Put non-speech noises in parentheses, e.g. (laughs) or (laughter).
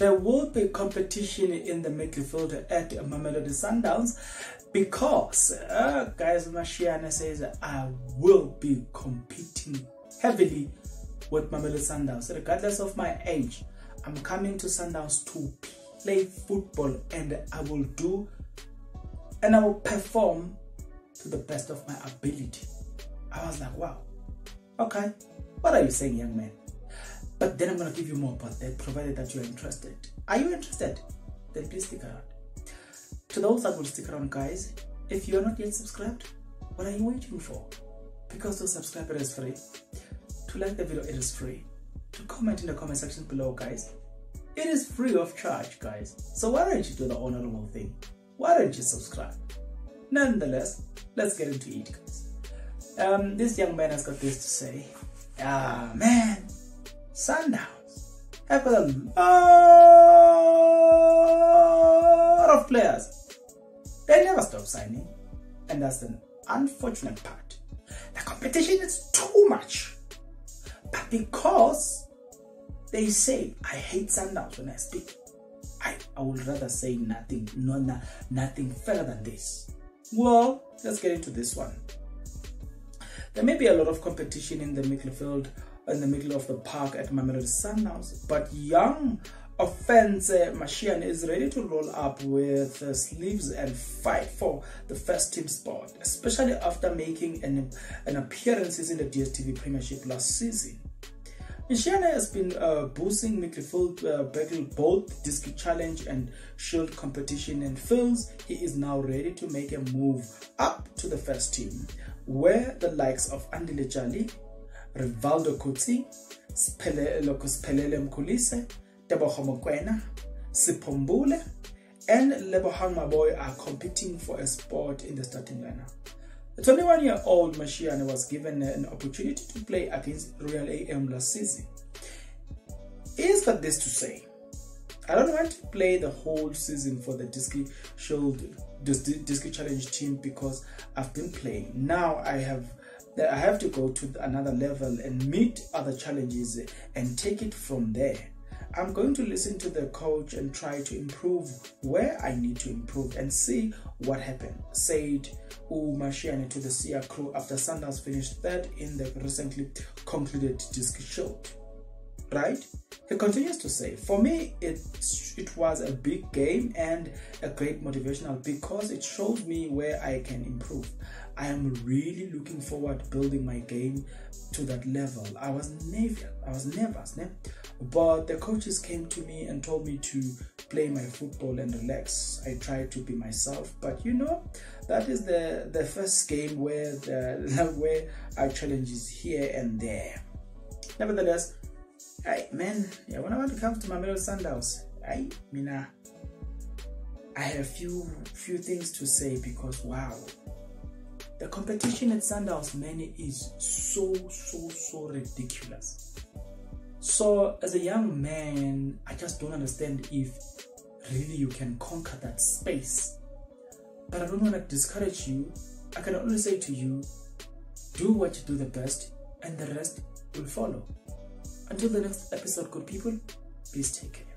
there will be competition in the midfield at Mamelodi Sundowns because uh, guys Mashiane says I will be competing heavily with Mamelodi Sundowns. Regardless of my age I'm coming to Sundowns to play football and I will do and I will perform to the best of my ability. I was like wow. Okay. What are you saying young man but then I'm going to give you more about that, provided that you're interested. Are you interested? Then please stick around. To those that will stick around, guys, if you're not yet subscribed, what are you waiting for? Because to subscribe it is free. To like the video, it is free. To comment in the comment section below, guys, it is free of charge, guys. So why don't you do the honorable thing? Why don't you subscribe? Nonetheless, let's get into it, guys. Um, this young man has got this to say. Ah, man Sundowns have got a lot of players. They never stop signing, and that's an unfortunate part. The competition is too much. But because they say, I hate Sundowns when I speak, I, I would rather say nothing, no, nothing further than this. Well, let's get into this one. There may be a lot of competition in the midfield in the middle of the park at Mamelodi Sundowns. But young Ofentse Mashiane is ready to roll up with sleeves and fight for the first team spot, especially after making an, an appearances in the DSTV Premiership last season. Mashiane has been uh, boosting midfield uh, battle both Diski Challenge and Shield competition and feels he is now ready to make a move up to the first team, where the likes of Andile Jali, Rivaldo Coetzee, Loko Sphelele Mkhulise, Teboho Mokoena, Sipombule, and Lebohang Maboe are competing for a spot in the starting lineup. The 21-year-old Mashiane was given an opportunity to play against Royal AM last season. Is that this to say. I don't want to play the whole season for the Diski Shield, Diski Challenge team because I've been playing. Now I have I have to go to another level and meet other challenges and take it from there. I'm going to listen to the coach and try to improve where I need to improve and see what happened, said Umashiane to the SIA crew after Sundowns finished third in the recently concluded Diski Shield. Right? He continues to say, For me, it, it was a big game and a great motivational because it shows me where I can improve. I am really looking forward to building my game to that level. I was never, I was nervous, ne? but the coaches came to me and told me to play my football and relax. I tried to be myself, but you know, that is the the first game where the (laughs) where our challenges here and there. Nevertheless, I man, yeah, when I want to come to Mamelodi Sundowns, I mina, I have a few few things to say because wow, the competition at Sundowns many is so so so ridiculous. So as a young man, I just don't understand if really you can conquer that space. But I don't want to discourage you. I can only say to you, do what you do the best, and the rest will follow. Until the next episode, good people, please take care.